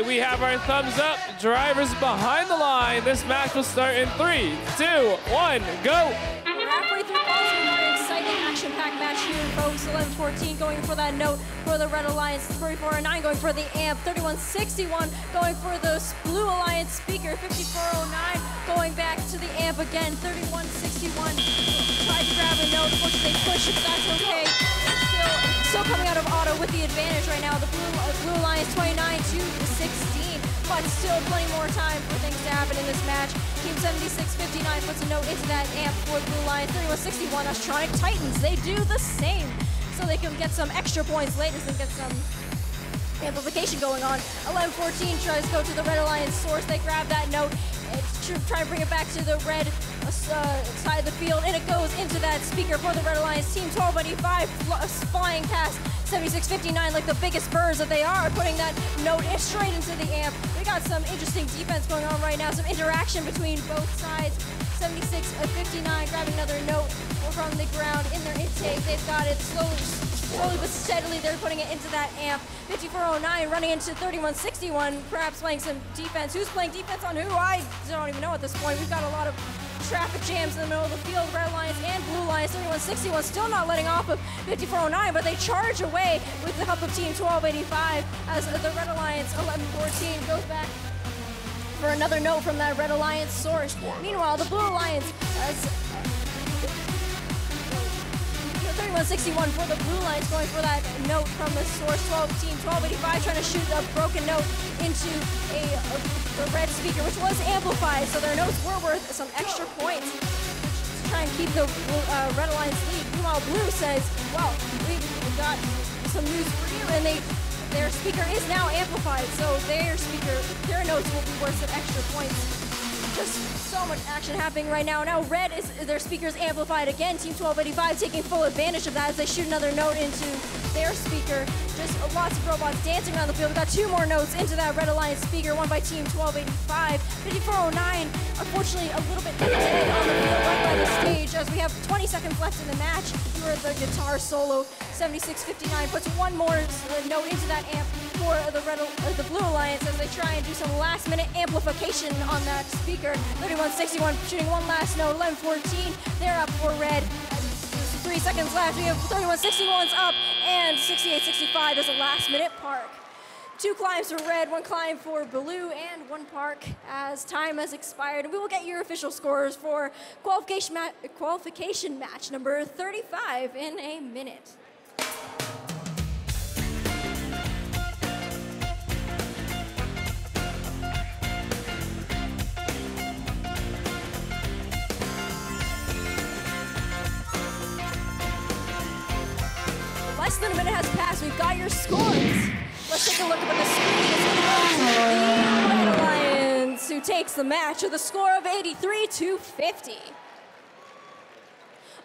right, we have our thumbs up. Drivers behind the line. This match will start in three, two, one, go. We're halfway through quality. An exciting action-packed match here, folks. 11-14 going for that note for the Red Alliance. 3409 going for the amp. 3161 going for the Blue Alliance speaker. 5409 going back to the amp again. 3161 tried to grab a note. Unfortunately, they push but that's okay. Still, still coming out of auto with the advantage right now. The Blue, uh, Blue Alliance 29 to 16 but still plenty more time for things to happen in this match. Team 7659 puts a note into that amp for the Blue Lions. 3161 Astronic Titans, they do the same. So they can get some extra points later and get some amplification going on. 1114 tries to go to the Red Alliance source. They grab that note try to bring it back to the red uh, side of the field, and it goes into that speaker for the Red Alliance. Team 1285 flying past 7659 like the biggest birds that they are, putting that note straight into the amp. We got some interesting defense going on right now, some interaction between both sides. 7659 grabbing another note from the ground in their intake. They've got it slowly, slowly but steadily. They're putting it into that amp. 5409 running into 3161, perhaps playing some defense. Who's playing defense on who? I don't even know at this point. We've got a lot of traffic jams in the middle of the field. Red Lions and Blue Lions, 3161 still not letting off of 5409, but they charge away with the help of Team 1285 as the Red Alliance 1114 goes back for another note from that Red Alliance source. Meanwhile, the Blue Alliance has 3161 for the Blue Lions going for that note from the source 12 team 1285 trying to shoot a broken note into a, a red speaker which was amplified so their notes were worth some extra points to try and keep the uh, Red Alliance lead. Meanwhile, Blue says, well, we've got some news for you and they their speaker is now amplified, so their speaker, their notes will be worth some extra points. Just so much action happening right now. Now Red is their speakers amplified again. Team 1285 taking full advantage of that as they shoot another note into their speaker. Just lots of robots dancing around the field. We got two more notes into that Red Alliance speaker, one by Team 1285. 5409, unfortunately, a little bit stage we have 20 seconds left in the match. Here the guitar solo. 7659 puts one more note into that amp for the Red, uh, the Blue Alliance as they try and do some last minute amplification on that speaker. 3161 shooting one last note. 1114, they're up for Red. Three seconds left. We have 3161's up and 6865 does a last minute park. Two climbs for red, one climb for blue, and one park as time has expired. And we will get your official scores for qualification, ma qualification match number 35 in a minute. Less than a minute has passed. We've got your scores. Let's take a look at the screen. The Red Alliance, who takes the match with a score of 83 to 50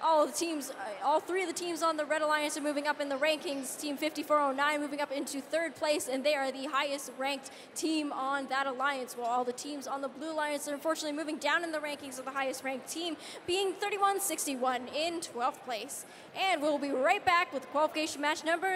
all the teams, uh, all three of the teams on the Red Alliance are moving up in the rankings. Team 5409 moving up into third place, and they are the highest ranked team on that alliance, while all the teams on the Blue Alliance are unfortunately moving down in the rankings of the highest ranked team, being 3161 in 12th place. And we'll be right back with qualification match number